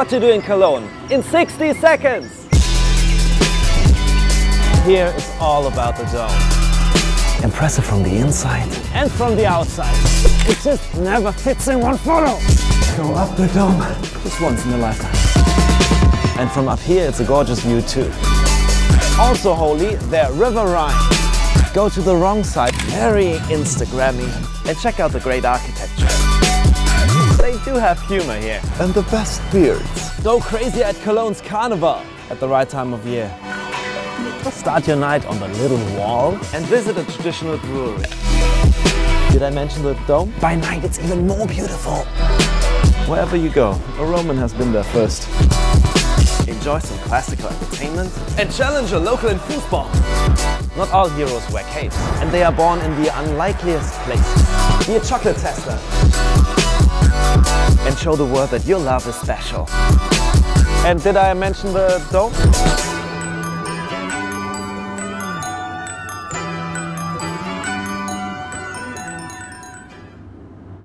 what to do in Cologne in 60 seconds. Here it's all about the dome. Impressive from the inside and from the outside. It just never fits in one photo. Go up the dome just once in a lifetime. And from up here it's a gorgeous view too. Also holy, their River Rhine. Go to the wrong side, very Instagrammy, and check out the great architecture. They do have humor here. And the best beards. Go crazy at Cologne's Carnival at the right time of year. Start your night on the little wall and visit a traditional brewery. Did I mention the dome? By night it's even more beautiful. Wherever you go, a Roman has been there first. Enjoy some classical entertainment and challenge a local in football. Not all heroes wear capes, and they are born in the unlikeliest places. Be a chocolate tester and show the world that your love is special. And did I mention the dome?